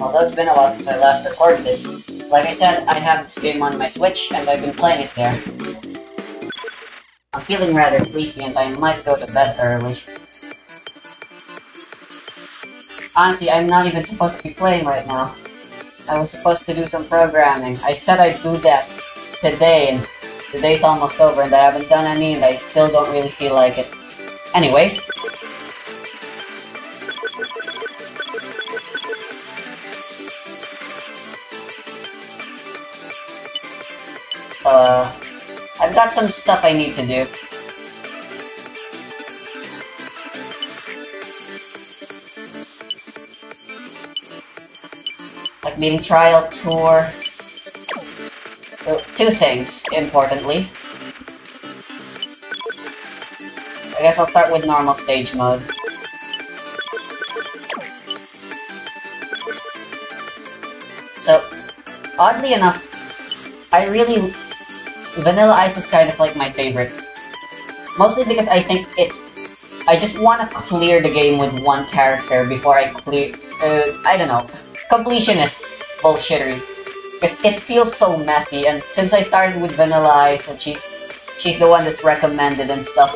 Although it's been a while since I last recorded this, like I said, I have this game on my Switch and I've been playing it there. I'm feeling rather sleepy and I might go to bed early. Honestly, I'm not even supposed to be playing right now. I was supposed to do some programming. I said I'd do that today, and the day's almost over, and I haven't done any, and I still don't really feel like it. Anyway. So, uh, I've got some stuff I need to do. Like meeting trial tour. Two things, importantly. I guess I'll start with normal stage mode. So, oddly enough, I really... Vanilla Ice is kind of like my favorite. Mostly because I think it's... I just want to clear the game with one character before I clear... Uh, I don't know. Completionist bullshittery. Because it feels so messy, and since I started with Vanilla Ice and she's, she's the one that's recommended and stuff,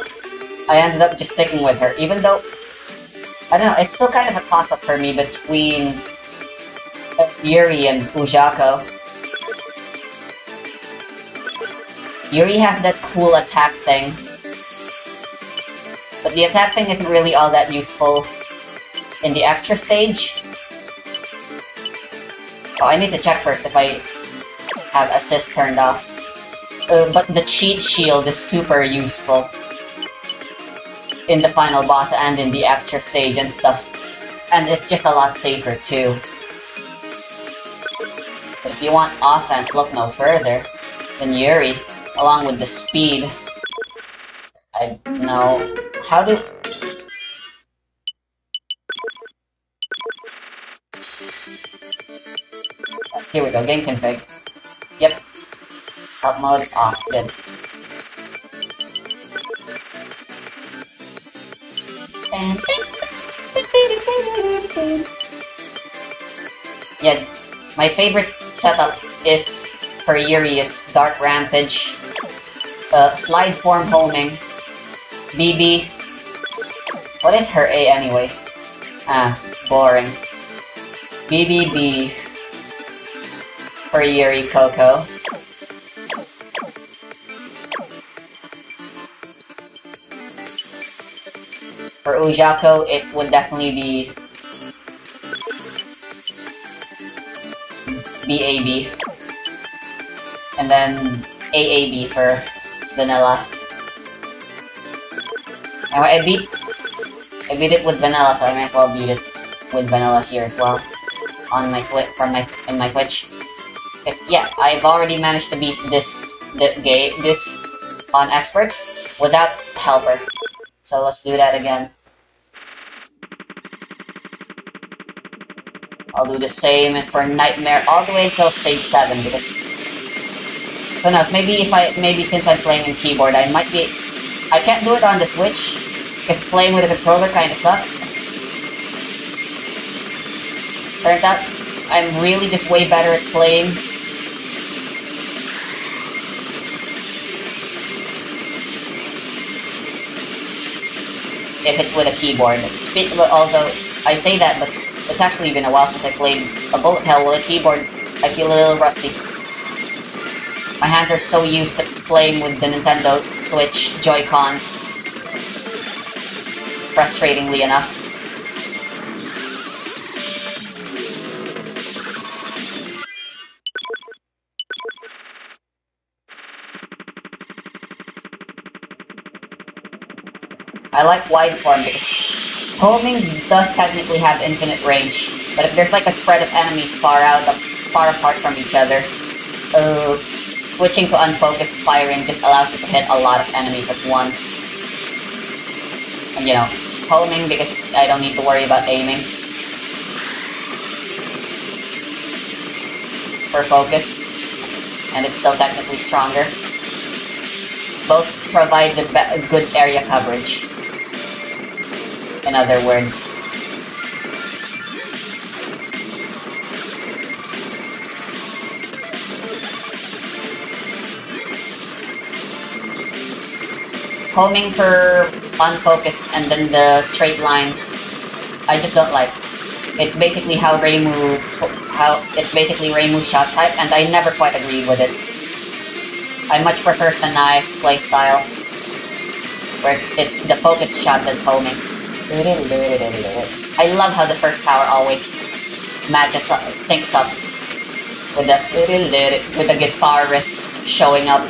I ended up just sticking with her, even though... I don't know, it's still kind of a toss-up for me between Yuri and Ujako. Yuri has that cool attack thing. But the attack thing isn't really all that useful in the extra stage. Oh, I need to check first if I have assist turned off. Uh, but the cheat shield is super useful in the final boss and in the extra stage and stuff. And it's just a lot safer too. But if you want offense, look no further than Yuri, along with the speed. I know. How do... Here we go, game config. Yep. Help mode's off, good. And Yeah, my favorite setup is for Yuri is Dark Rampage, uh, Slide Form Homing, BB. What is her A anyway? Ah, boring. BBB for Yuri Coco. For Ujako, it would definitely be BAB. And then AAB for vanilla. Anyway, I beat I beat it with vanilla, so I might as well beat it with vanilla here as well. On my Switch from my in my Yeah, I've already managed to beat this game this on expert without helper. So let's do that again. I'll do the same for Nightmare all the way until stage 7 because who knows, maybe if I maybe since I'm playing in keyboard I might be I can't do it on the Switch because playing with a controller kinda sucks. Turns out I'm really just way better at playing if it's with a keyboard. Speak, although I say that, but it's actually been a while since I played a bullet hell with a keyboard. I feel a little rusty. My hands are so used to playing with the Nintendo Switch Joy-Cons. Frustratingly enough. I like wide form because homing does technically have infinite range, but if there's like a spread of enemies far out, far apart from each other, uh, switching to unfocused firing just allows you to hit a lot of enemies at once. And you know, homing because I don't need to worry about aiming. For focus, and it's still technically stronger. both provide the good area coverage. In other words. Homing for unfocused and then the straight line, I just don't like. It's basically how Reimu, how it's basically Reimu's shot type, and I never quite agree with it. I much prefer Sanae's playstyle, where it's the focus shot that's homing. I love how the first tower always matches up, syncs up with the with the guitar riff showing up.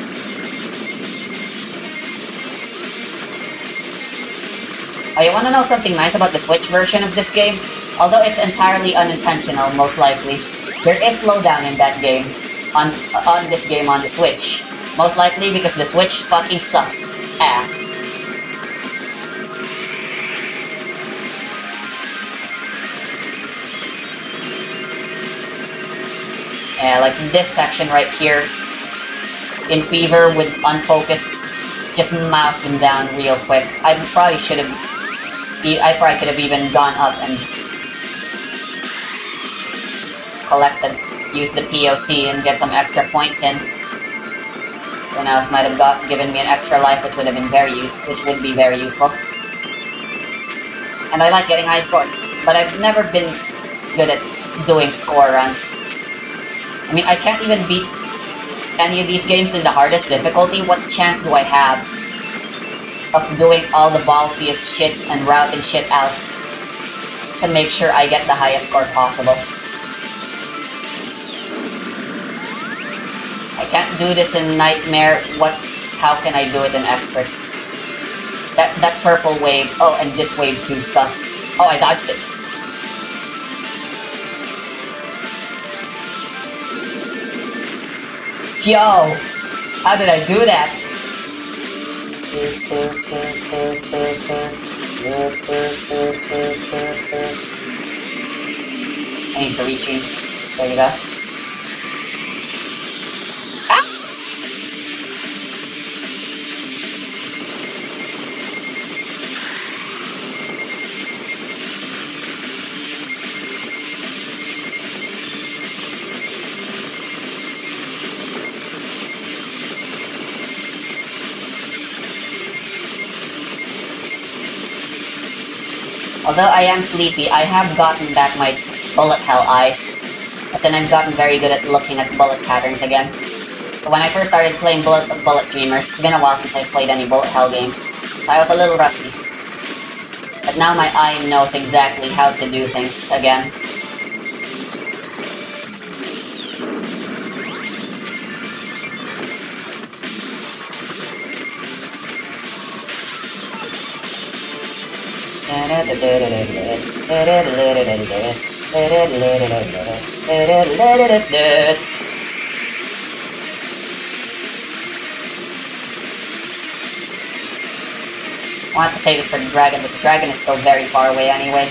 Oh, you wanna know something nice about the Switch version of this game? Although it's entirely unintentional, most likely, there is slowdown in that game, on, on this game on the Switch. Most likely because the Switch fucking sucks. Ass. Yeah, like this section right here, in Fever with unfocused, just mouse them down real quick. I probably should have I probably could have even gone up and collected, used the POC and get some extra points in. Someone else might have got given me an extra life, which would have been very use, which would be very useful. And I like getting high scores, but I've never been good at doing score runs. I mean, I can't even beat any of these games in the hardest difficulty. What chance do I have of doing all the ballsiest shit and routing shit out to make sure I get the highest score possible. I can't do this in Nightmare, what, how can I do it in Expert? That, that purple wave, oh, and this wave too sucks. Oh, I dodged it. Yo! How did I do that? I need to reach you. There you go. Although I am sleepy, I have gotten back my bullet hell eyes. As in, I've gotten very good at looking at bullet patterns again. When I first started playing Bullet, bullet Dreamers, it's been a while since I played any bullet hell games. I was a little rusty. But now my eye knows exactly how to do things again. Want to save it for the dragon, but the dragon is still very far away anyway.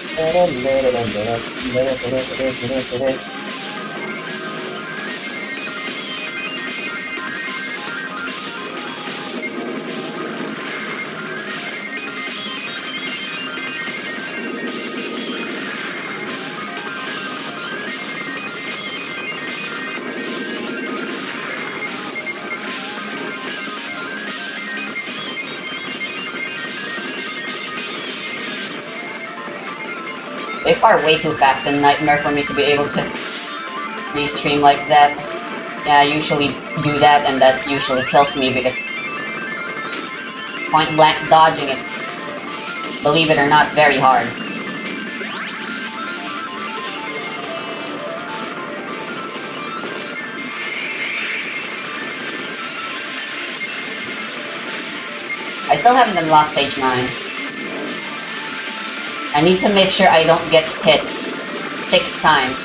ならんならんならんならんならんならんならんならんならんならんななら far way too fast in Nightmare for me to be able to restream like that. Yeah, I usually do that and that usually kills me because point blank dodging is, believe it or not, very hard. I still haven't unlocked stage 9. I need to make sure I don't get hit six times.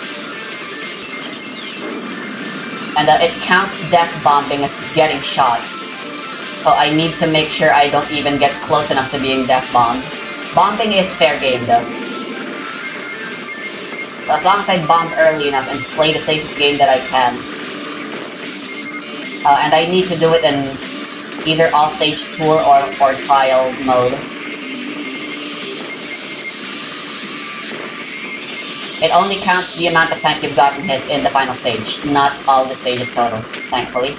And uh, it counts death bombing as getting shot. so I need to make sure I don't even get close enough to being death bombed. Bombing is fair game though. So as long as I bomb early enough and play the safest game that I can. Uh, and I need to do it in either all-stage tour or, or trial mode. It only counts the amount of time you've gotten hit in the final stage, not all the stages total, thankfully.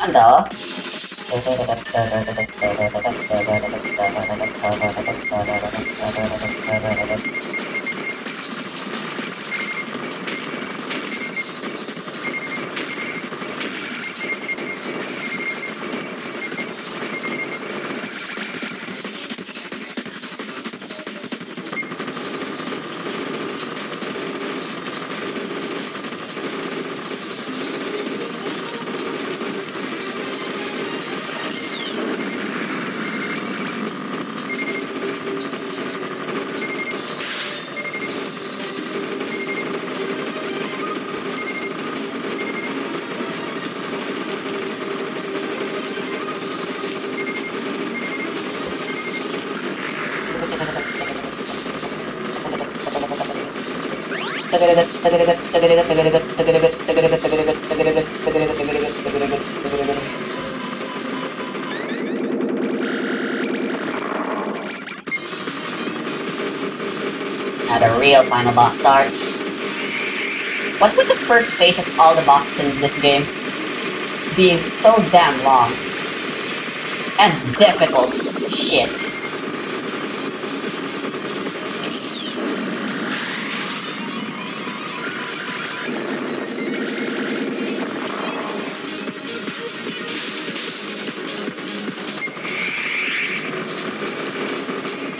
Hello. Uh, Now the real final boss starts. What's with the first phase of all the bosses in this game being so damn long? And difficult. Shit.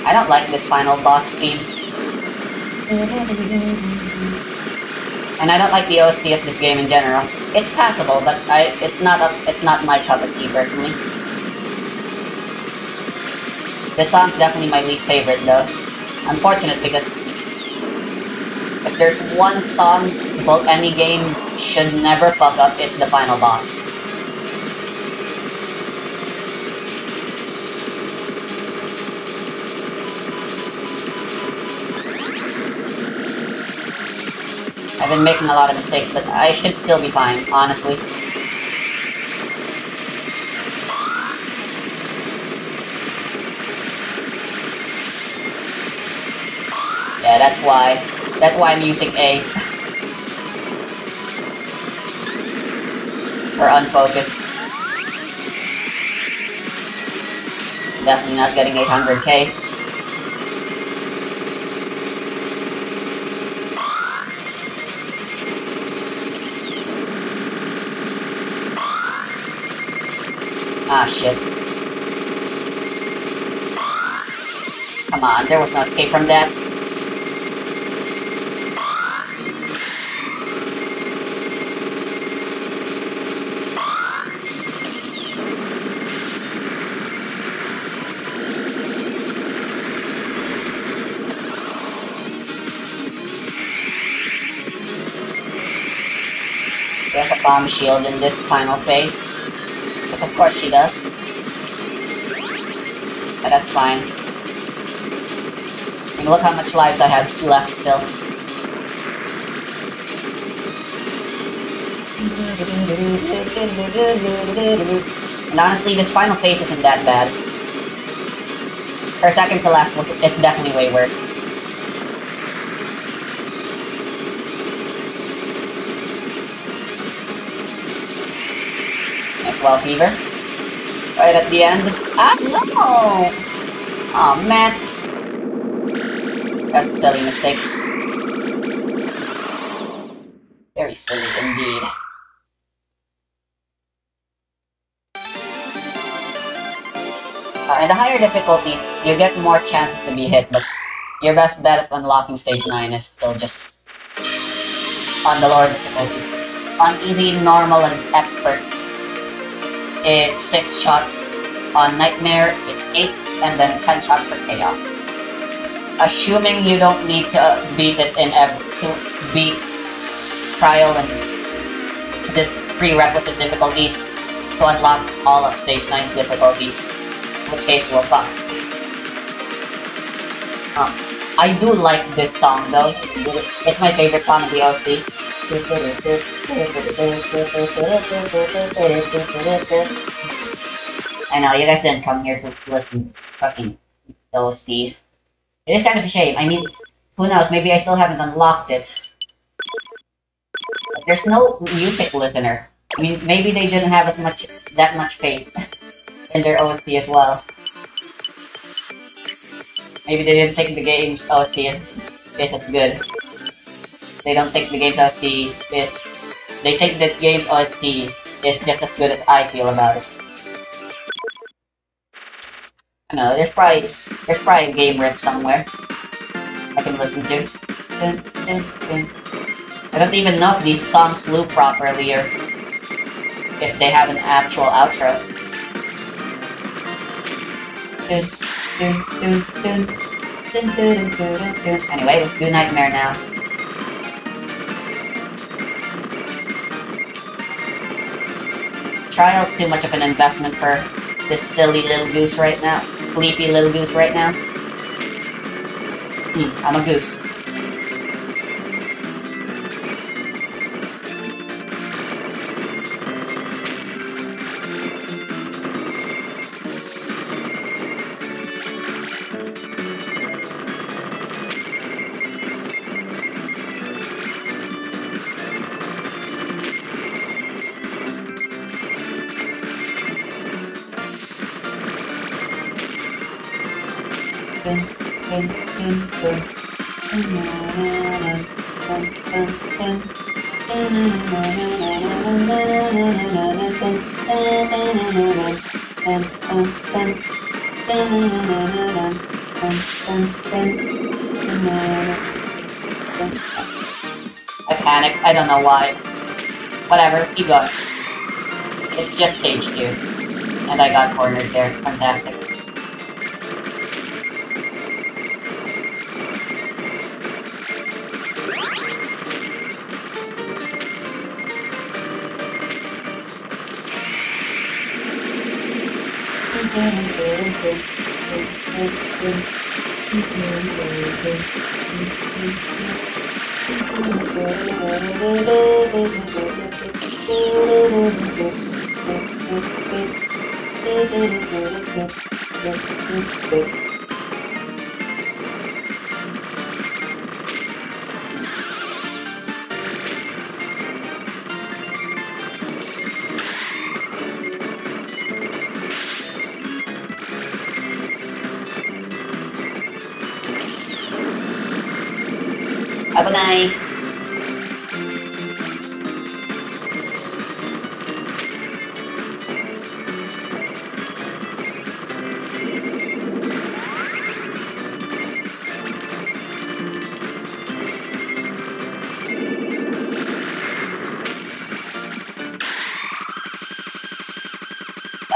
I don't like this final boss theme. And I don't like the OST of this game in general. It's passable, but I it's not a, it's not my cup of tea personally. This song's definitely my least favorite though. Unfortunate because if there's one song any game should never fuck up, it's the final boss. I've been making a lot of mistakes, but I should still be fine, honestly. Yeah, that's why. That's why I'm using A. For unfocused. Definitely not getting 800k. Ah, shit. Come on, there was no escape from that. There's a bomb shield in this final phase. Because of course she does. But that's fine. Look how much lives I have left still. And honestly, this final phase isn't that bad. Her second to last was is definitely way worse. Nice well fever. Right at the end. Ah no! Oh man. That's a silly mistake. Very silly indeed. Uh, in the higher difficulty, you get more chances to be hit, but your best bet of unlocking stage 9 is still just on the lower difficulty. On easy, normal, and expert, it's 6 shots. On Nightmare, it's 8, and then 10 shots for Chaos. Assuming you don't need to beat it in every to beat trial and the prerequisite difficulty to unlock all of stage 9 difficulties. In which case you will fuck. Um, I do like this song though. It's my favorite song of the OST. I know, you guys didn't come here to listen to fucking OST. It is kind of a shame. I mean, who knows, maybe I still haven't unlocked it. But there's no music listener. I mean, maybe they didn't have as much, that much faith in their OST as well. Maybe they didn't think the game's OST is, is as good. They don't think the game's OST is... They think that game's OST is just as good as I feel about it. I know, there's probably, there's probably a game riff somewhere I can listen to. I don't even know if these songs loop properly or if they have an actual outro. Anyway, let's do Nightmare now. Trial's too much of an investment for this silly little goose right now. Sleepy little goose right now. Hmm, I'm a goose. Don't know why. Whatever, keep going. It's just stage 2. And I got cornered there. Fantastic. Have a That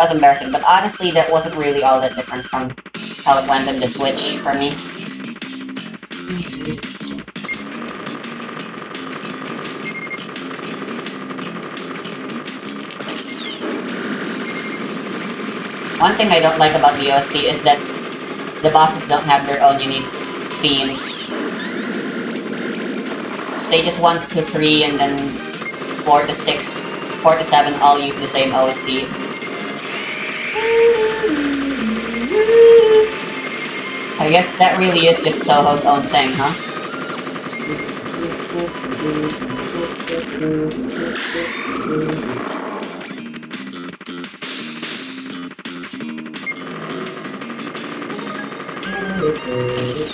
was embarrassing, but honestly, that wasn't really all that different from how it went in the Switch for me. One thing I don't like about the OST is that the bosses don't have their own unique themes. Stages 1 to 3 and then 4 to 6, 4 to 7 all use the same OST. I guess that really is just Soho's own thing, huh?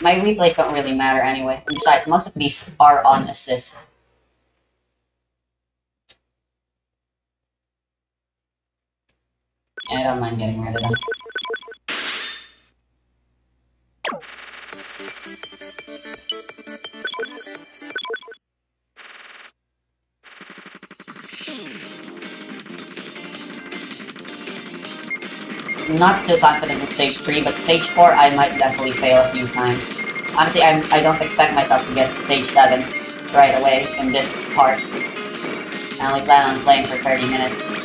My replays don't really matter anyway. And besides, most of these are on assist. I don't mind getting rid of them. Not too confident in stage 3, but stage 4 I might definitely fail a few times. Honestly, I'm, I don't expect myself to get to stage 7 right away in this part. I only plan on playing for 30 minutes.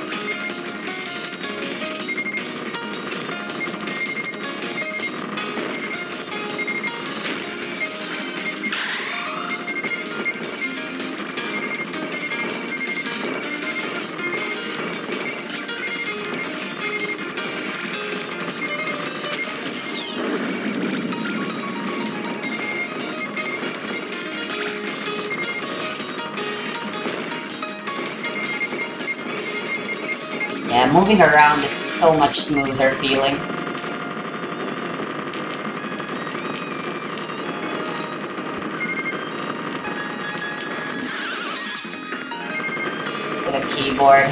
Moving around is so much smoother feeling. With a keyboard.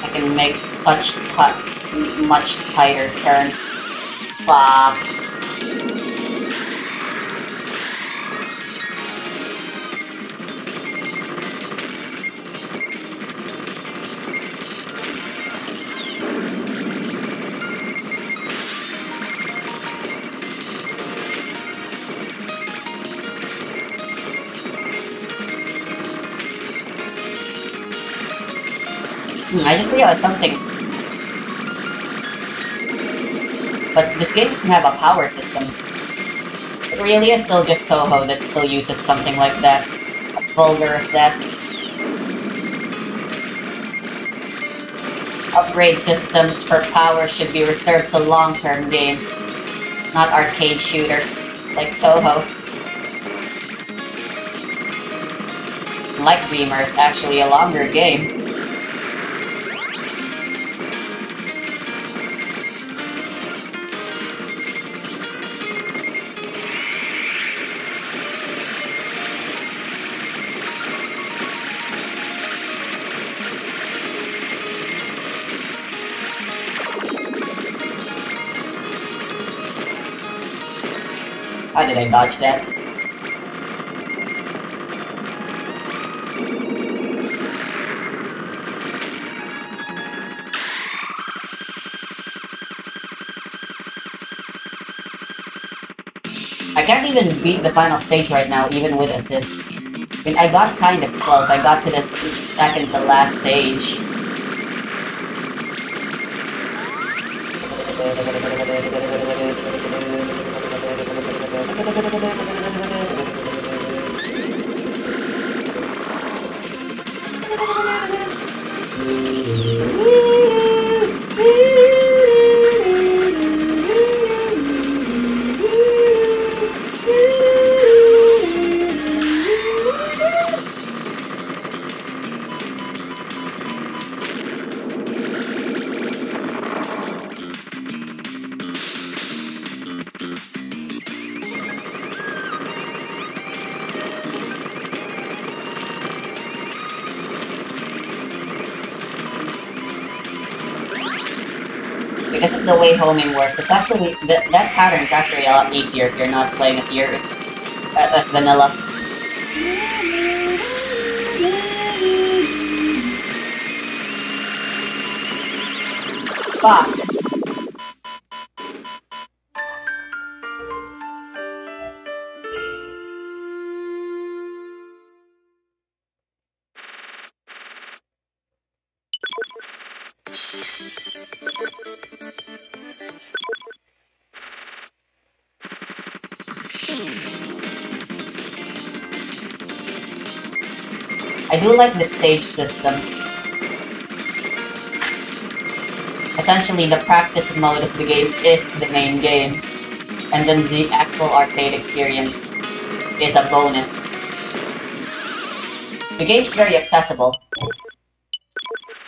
I can make such much tighter turns. Fuck. Realized something. But this game doesn't have a power system. It really is still just Touhou that still uses something like that. As vulgar as that. Upgrade systems for power should be reserved to long-term games, not arcade shooters, like Touhou. Like Dreamer is actually a longer game. How did I dodge that? I can't even beat the final stage right now, even with assist. I mean, I got kind of close. I got to the second to last stage. タタタ because of the way homing works, it's actually that that pattern is actually a lot easier if you're not playing as your uh, as vanilla. Fuck. Do like the stage system. Essentially, the practice mode of the game is the main game, and then the actual arcade experience is a bonus. The game's very accessible.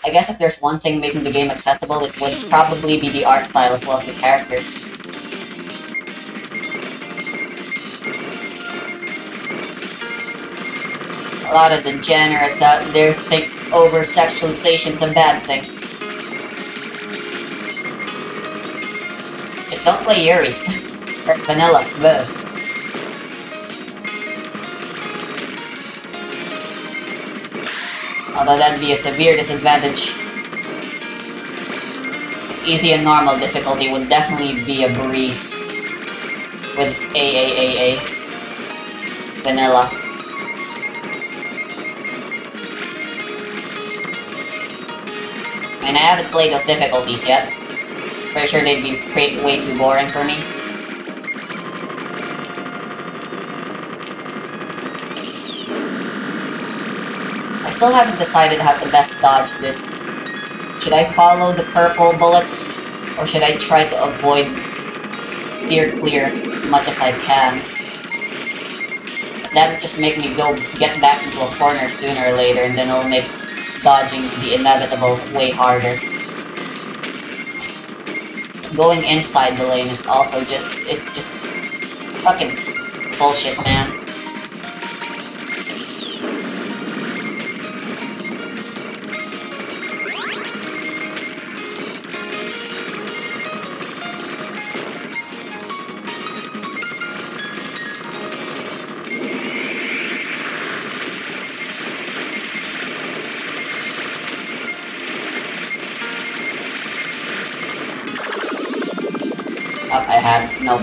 I guess if there's one thing making the game accessible, it would probably be the art style as well as the characters. Lot of degenerates out there think over-sexualization's a bad thing. Just don't play Yuri. or Vanilla. Bleh. Although that'd be a severe disadvantage. Because easy and normal difficulty would definitely be a breeze. With AAAA. Vanilla. Haven't played those difficulties yet. Pretty sure they'd be way too boring for me. I still haven't decided how to best dodge this. Should I follow the purple bullets? Or should I try to avoid steer clear as much as I can? That would just make me go get back into a corner sooner or later, and then it'll make dodging the inevitable way harder. Going inside the lane is also just, it's just fucking bullshit, man.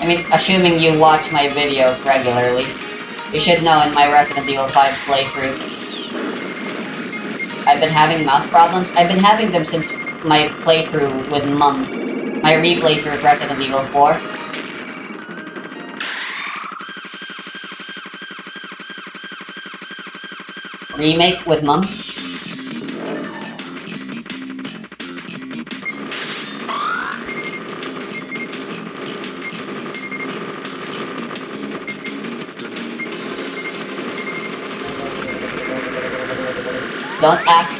I mean, assuming you watch my videos regularly, you should know in my Resident Evil 5 playthrough, I've been having mouse problems. I've been having them since my playthrough with Mum. My replay through Resident Evil 4. Remake with Mum.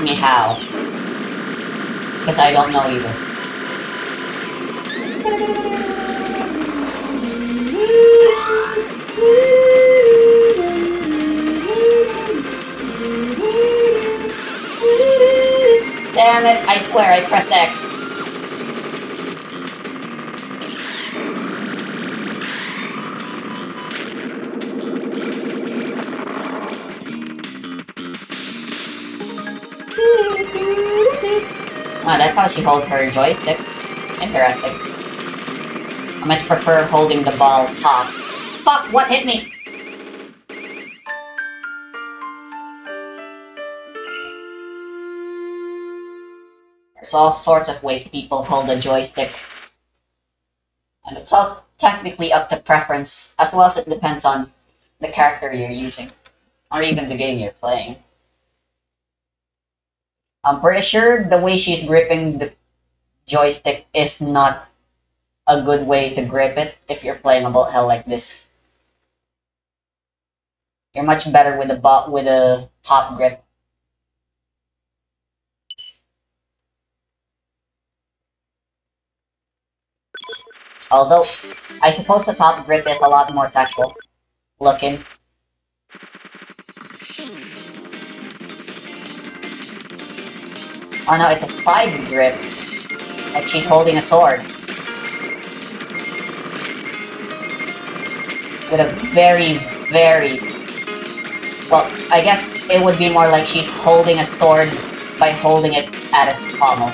Me how. Because I don't know either. Damn it, I swear I pressed X. she holds her joystick. Interesting. I much prefer holding the ball top. Fuck, what hit me? There's all sorts of ways people hold a joystick. And it's all technically up to preference, as well as it depends on the character you're using. Or even the game you're playing. I'm pretty sure the way she's gripping the joystick is not a good way to grip it if you're playing a hell like this. You're much better with a bot with a top grip. Although, I suppose the top grip is a lot more sexual looking. Oh no, it's a side grip. Like she's holding a sword. With a very, very... Well, I guess it would be more like she's holding a sword by holding it at its pommel.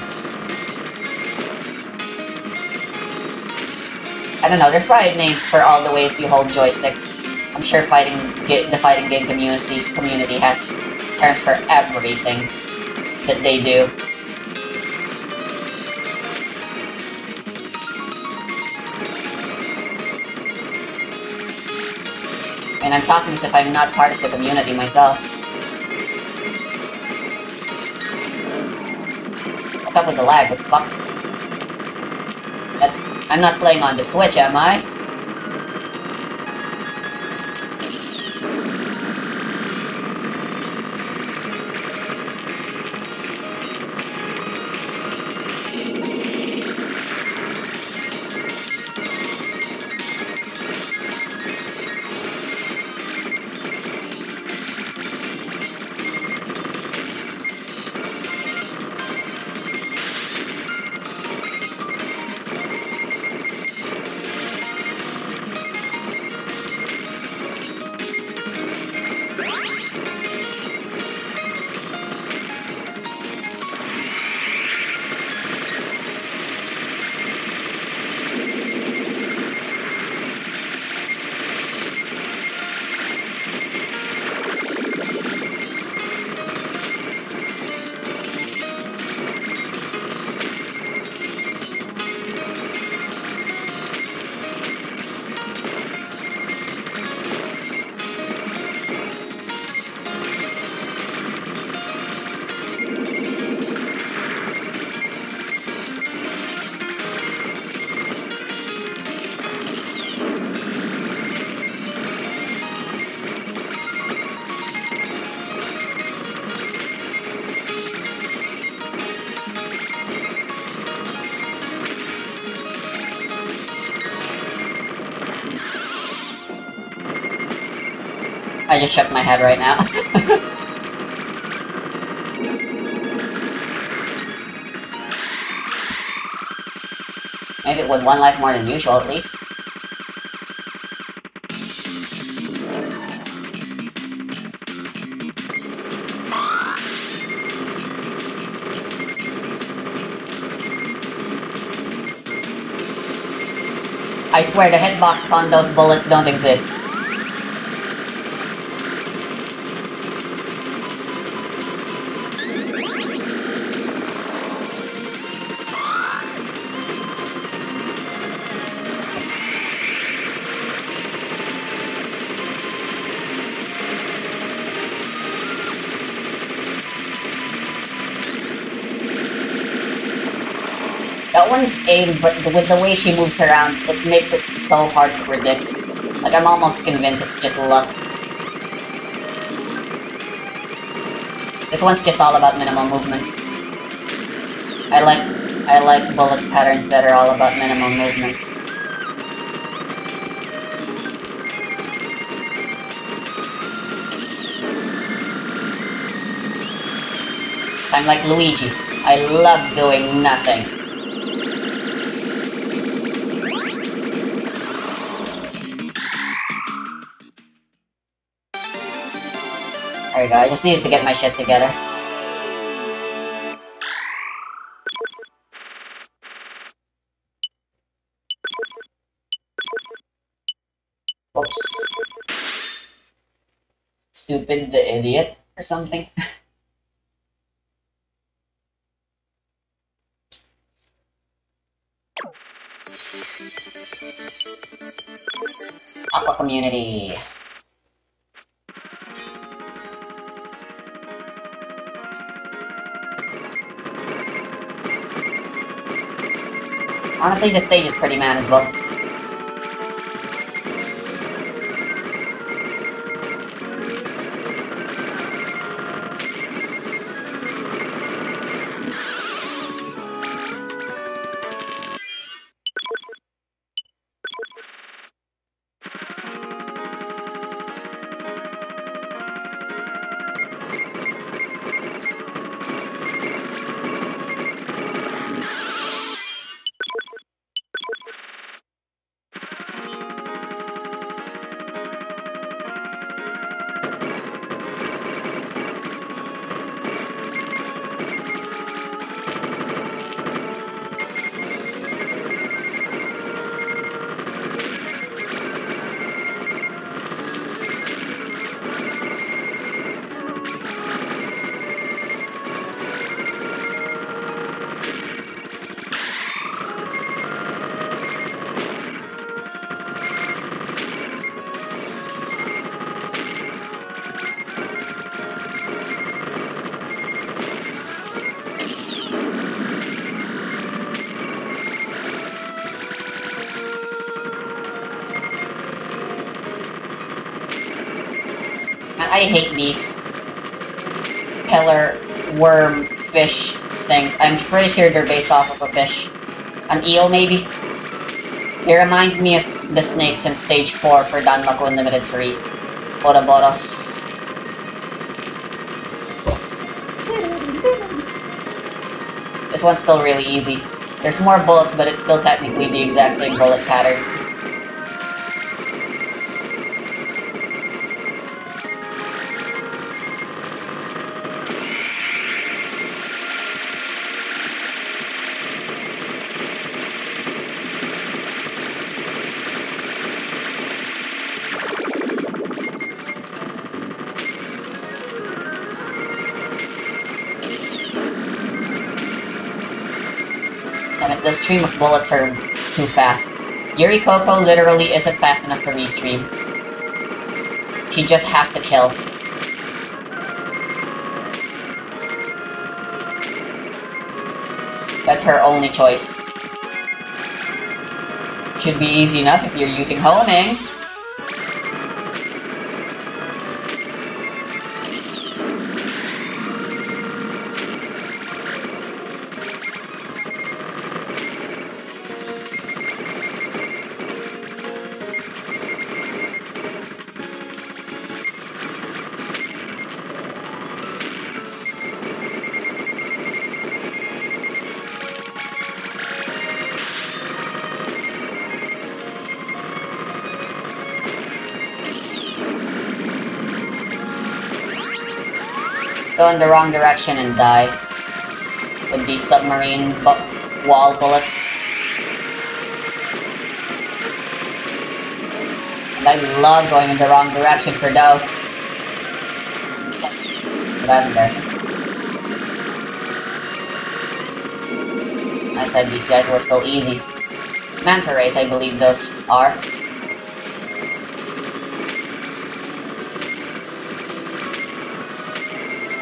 I don't know, there's probably names for all the ways you hold joysticks. I'm sure fighting the fighting game community community has terms for everything that they do. And I'm talking as if I'm not part of the community myself. What's up with the lag? What the fuck? That's... I'm not playing on the Switch, am I? Just shook my head right now. Maybe with one life more than usual, at least. I swear the hitboxes on those bullets don't exist. Aim, but with the way she moves around, it makes it so hard to predict. Like, I'm almost convinced it's just luck. This one's just all about minimal movement. I like I like bullet patterns that are all about minimal movement. I'm like Luigi. I love doing nothing. Go, I just needed to get my shit together. Oops. Stupid the idiot or something. Aqua community. Honestly, this stage is pretty manageable. I worm fish things. I'm pretty sure they're based off of a fish. An eel, maybe? They remind me of the snakes in Stage 4 for Danmaku Unlimited 3. Boroboros. This one's still really easy. There's more bullets, but it's still technically the exact same bullet pattern. The stream of bullets are too fast. Yuri literally isn't fast enough to restream. She just has to kill. That's her only choice. Should be easy enough if you're using homing. Go in the wrong direction and die. With these submarine bu wall bullets. And I love going in the wrong direction for those. That's embarrassing. I said these guys were so easy. Manta rays, I believe those are.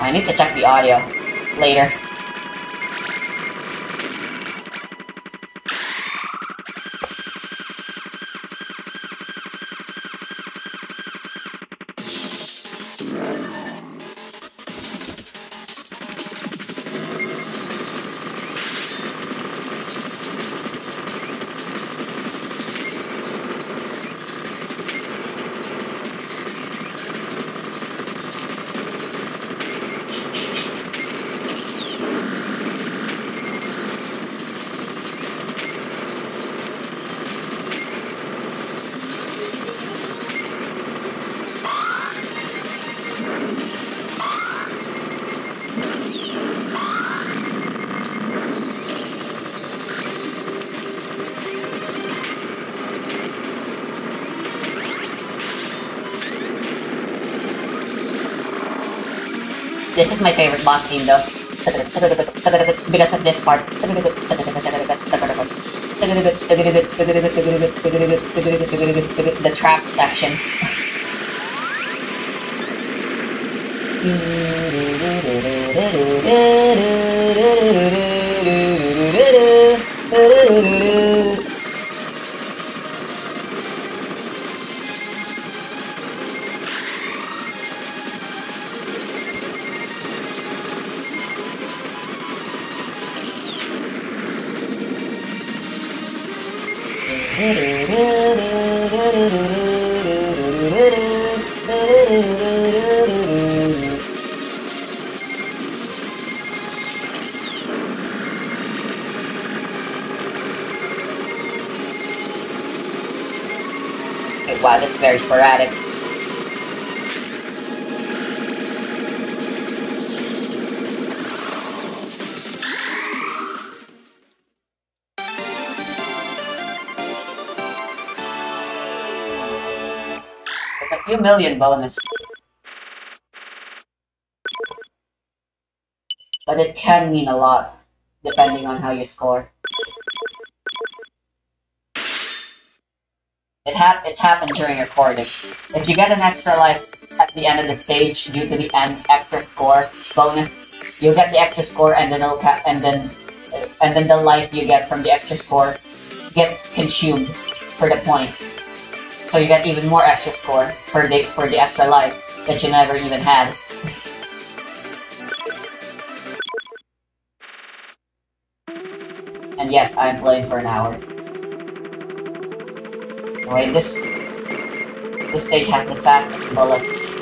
I need to check the audio later. This is my favorite boss theme though. Because of this part. The trap section. million bonus. But it can mean a lot, depending on how you score. It hap it's happened during recording. If you get an extra life at the end of the stage due to the end extra score bonus, you'll get the extra score and then it'll and then and then the life you get from the extra score gets consumed for the points. So you get even more extra score for the for the extra life. that you never even had. and yes, I'm playing for an hour. Wait, this this stage has the fastest bullets.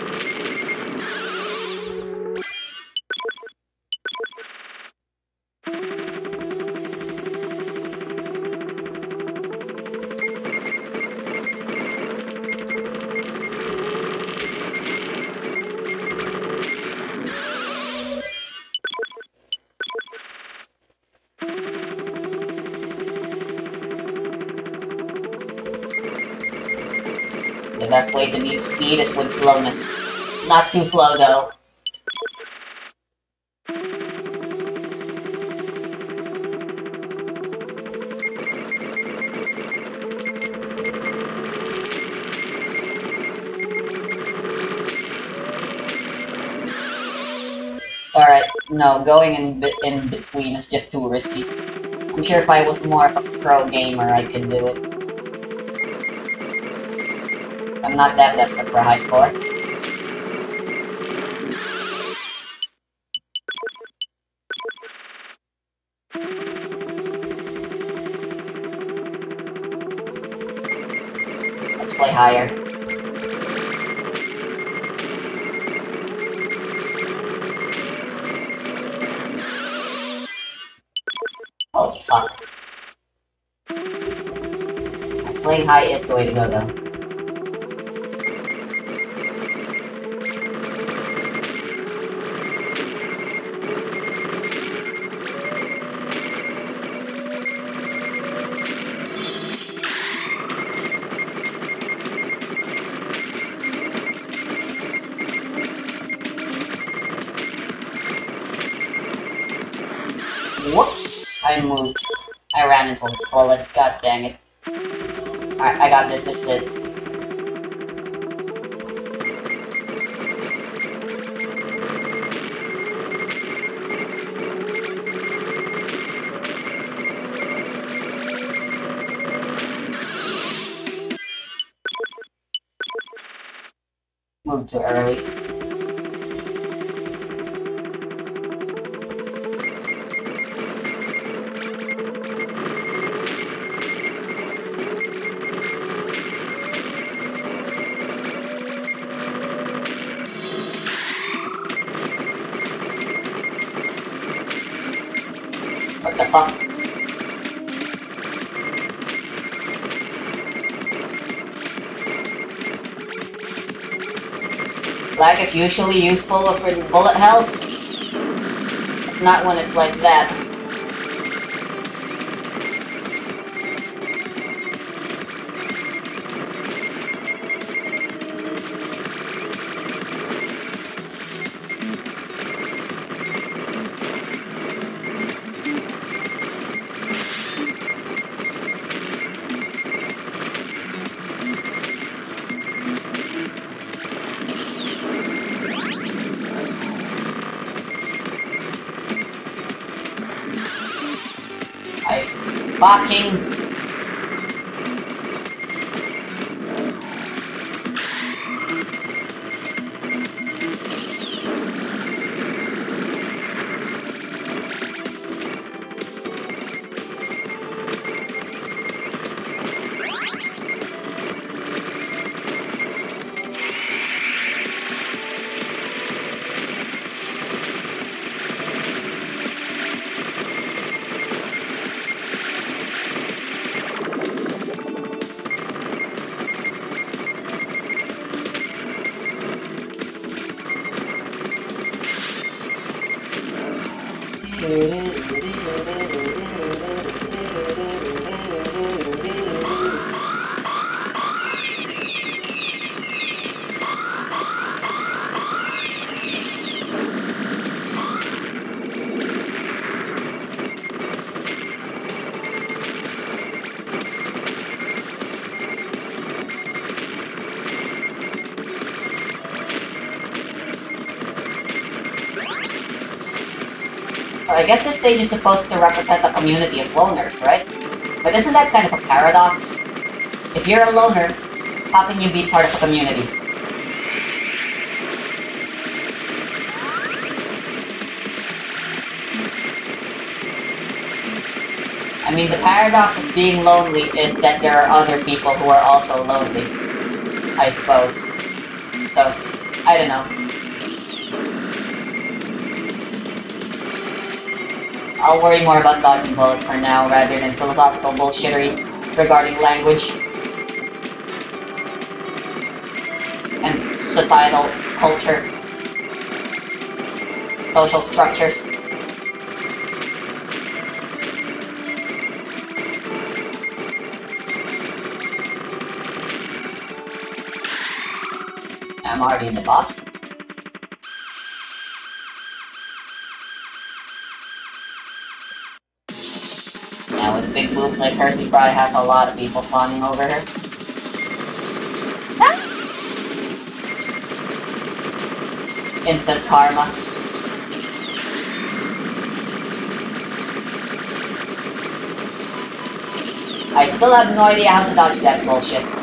Beat is with slowness. Not too slow though. Alright, no, going in, in between is just too risky. I'm sure if I was more of a pro gamer, I could do it. I'm not that desperate for a high score. Let's play higher. Holy fuck. Playing high is the way to go though. A bullet. God dang it. Alright, I got this. This is it. Is usually useful for bullet hells. Not when it's like that. Fucking guess this stage is supposed to represent the community of loners, right? But isn't that kind of a paradox? If you're a loner, how can you be part of a community? I mean, the paradox of being lonely is that there are other people who are also lonely, I suppose. So, I don't know. I'll worry more about dodging bullets for now rather than philosophical bullshittery regarding language and societal culture, social structures. I'm already in the boss. Big hers, he probably has a lot of people fawning over her. Instant karma. I still have no idea how to dodge that bullshit.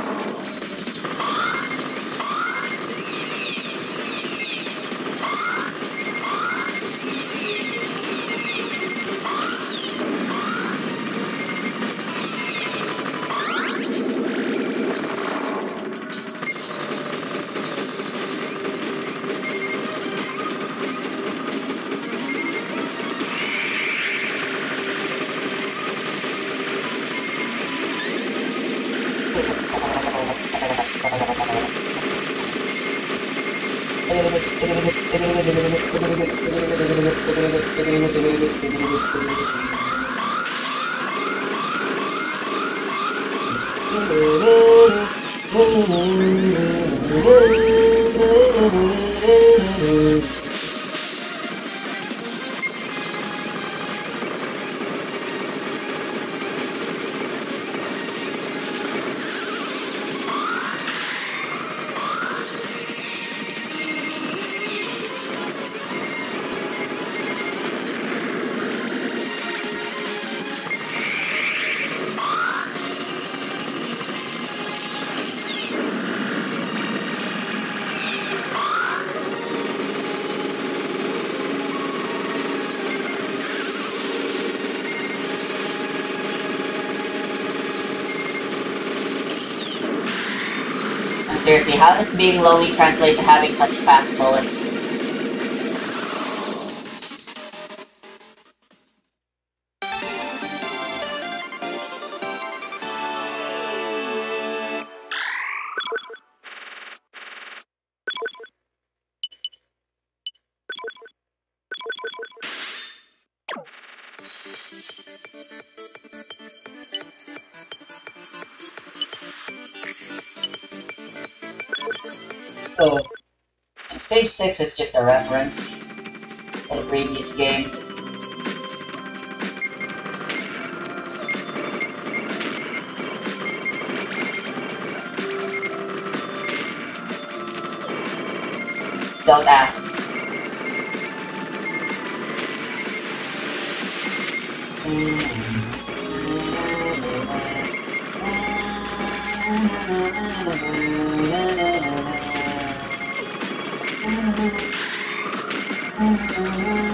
Seriously, how does being lonely translate to having such fast bullets? Stage 6 is just a reference to the previous game. Don't ask. Mm-hmm. Thank you.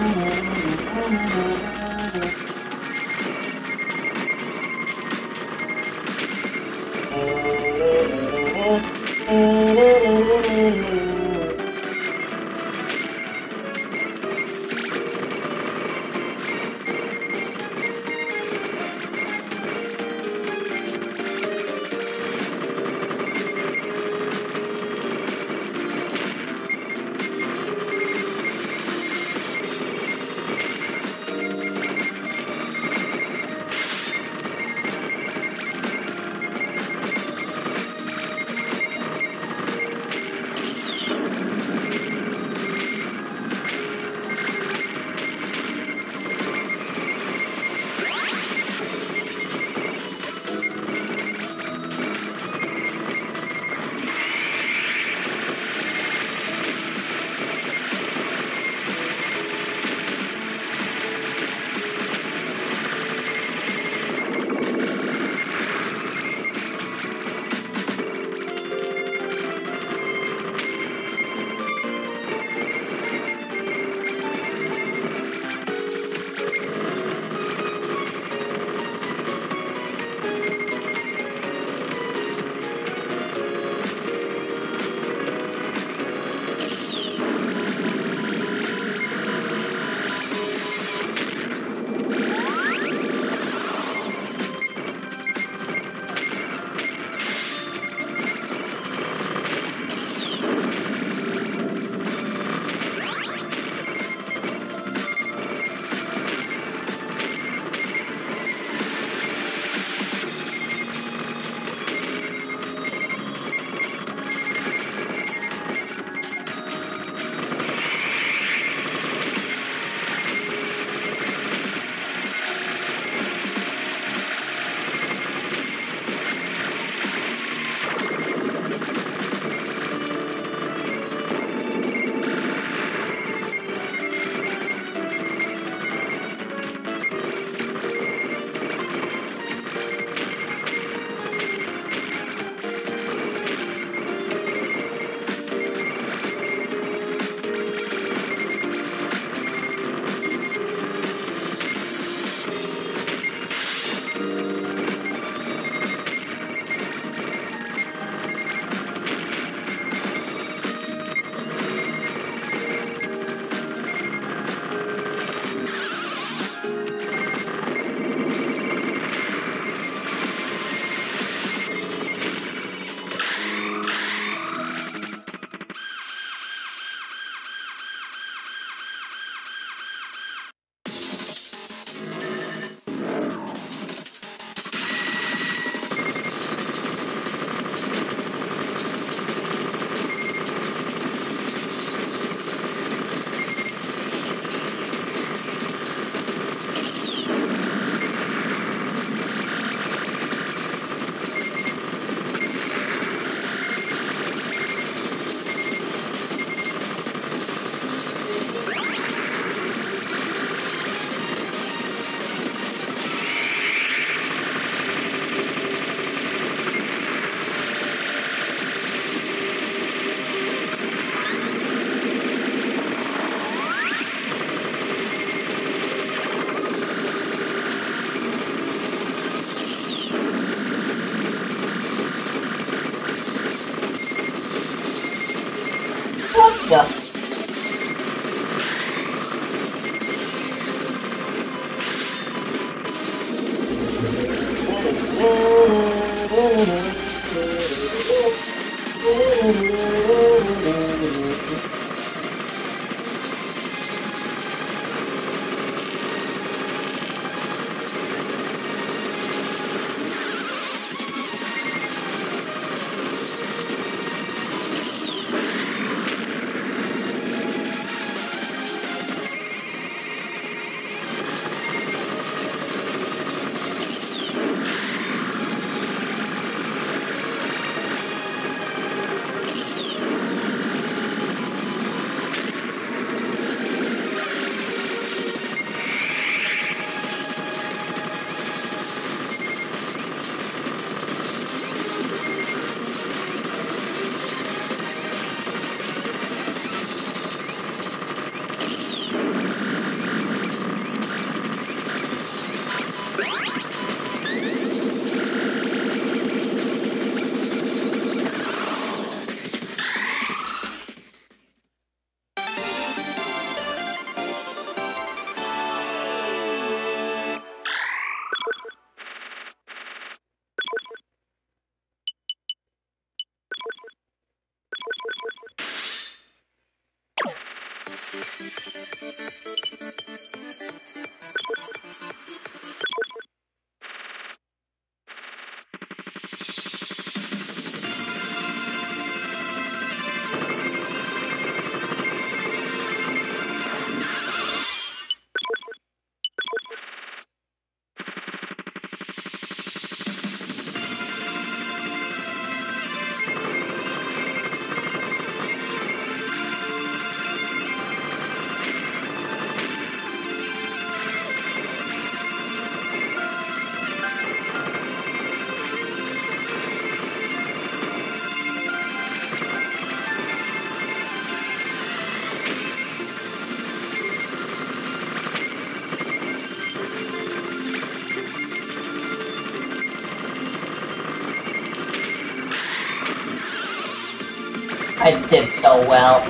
Did so well.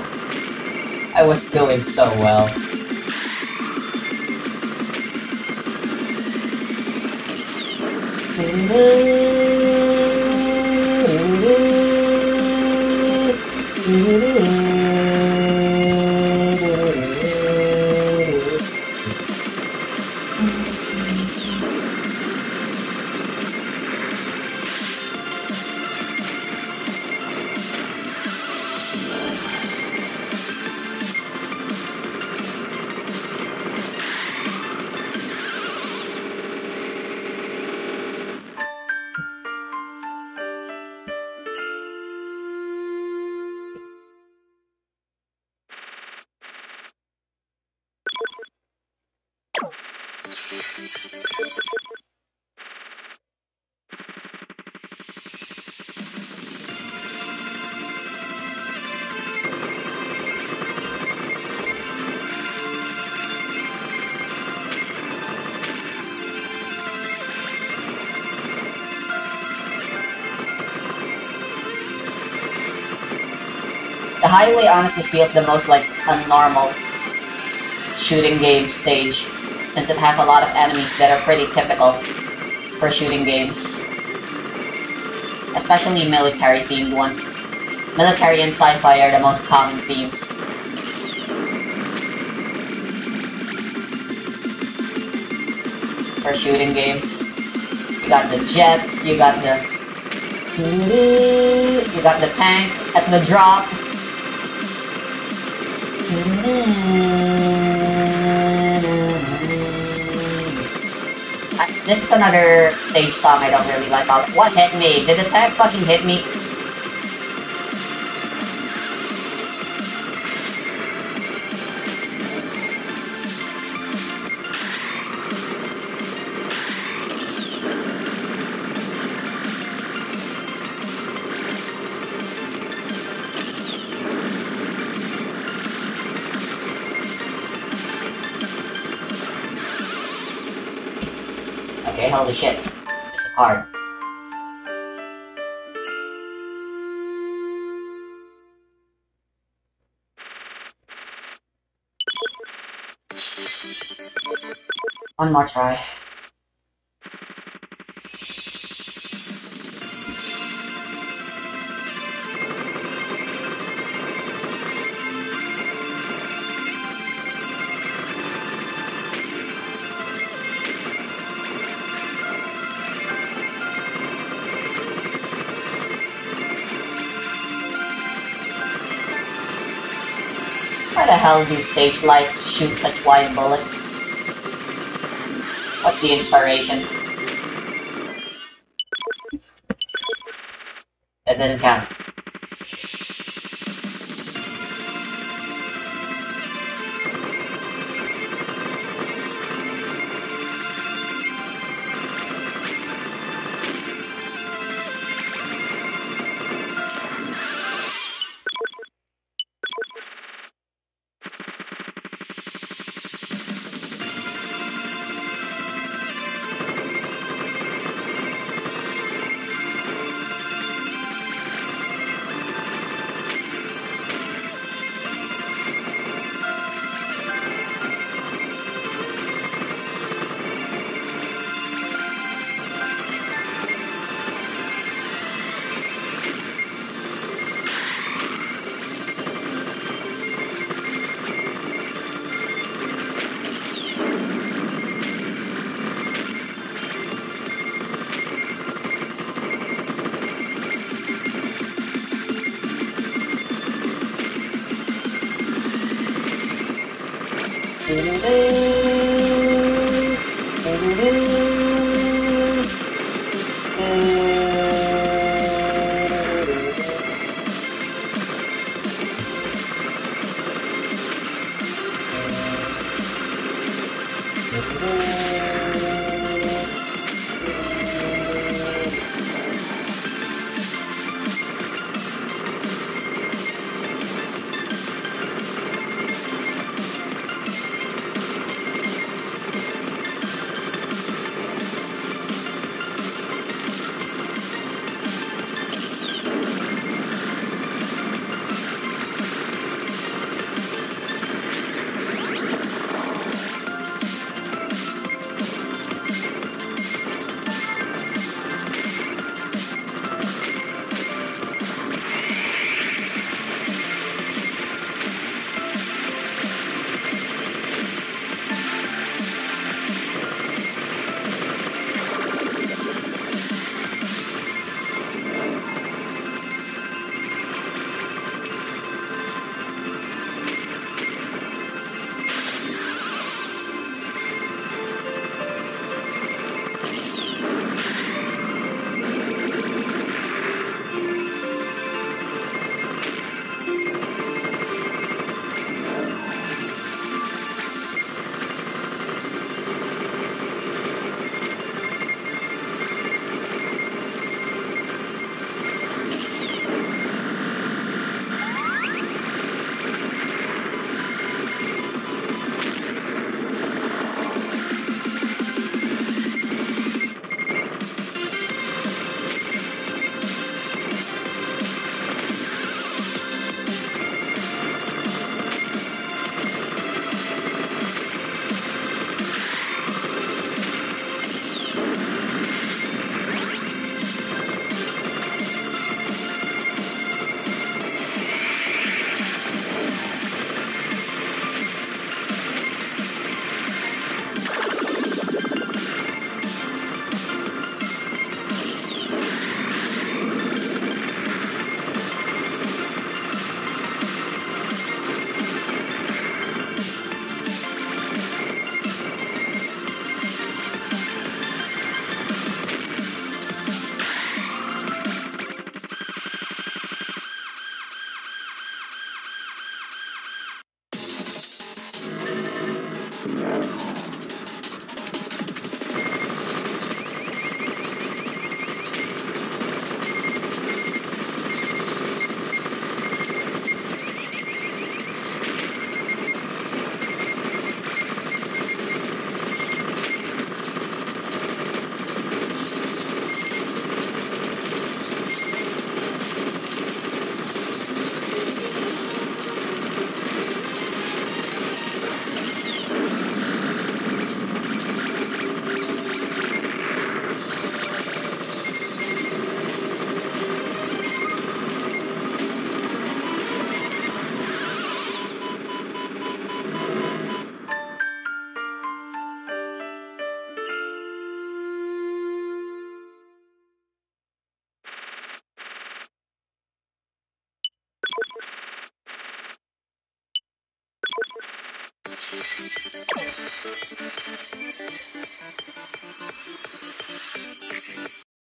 I was doing so well. highway honestly feels the most like a normal shooting game stage, since it has a lot of enemies that are pretty typical for shooting games. Especially military themed ones. Military and sci-fi are the most common themes. For shooting games. You got the jets, you got the you got the tank at the drop. This is another stage song I don't really like. What hit me? Did the tank fucking hit me? holy shit. It's is hard. One more try. Hell do stage lights shoot such wide bullets? What's the inspiration? It didn't count. Ding, ding.